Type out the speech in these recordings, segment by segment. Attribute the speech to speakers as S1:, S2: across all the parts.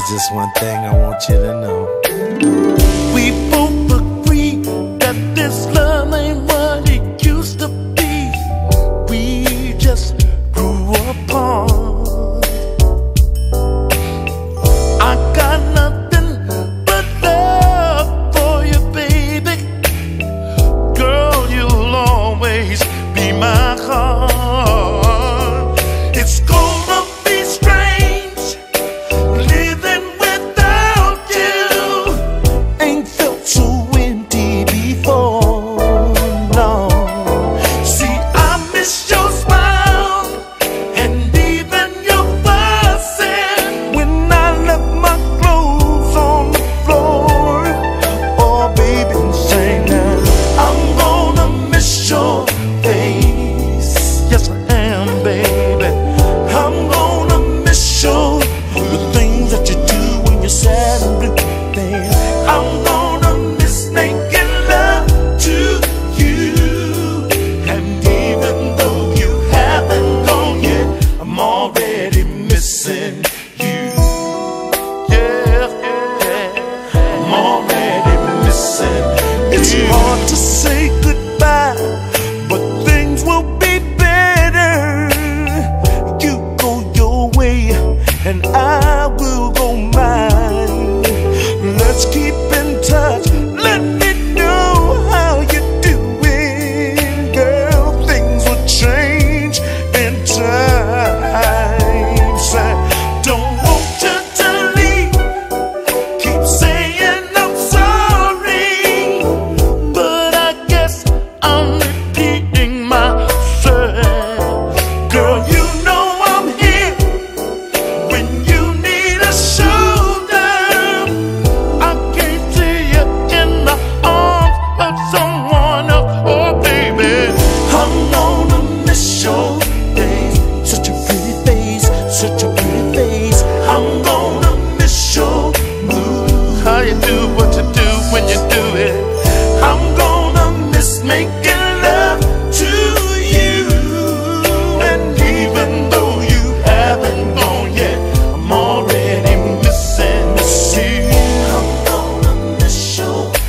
S1: It's just
S2: one thing I want
S1: you to know.
S3: We
S1: and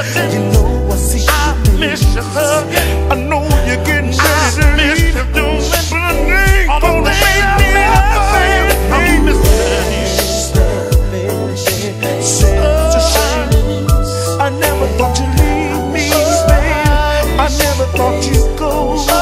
S1: You know I I miss you. I know you're getting ready I miss you. All the things I. I'm I never thought you'd leave me. I never thought you'd go.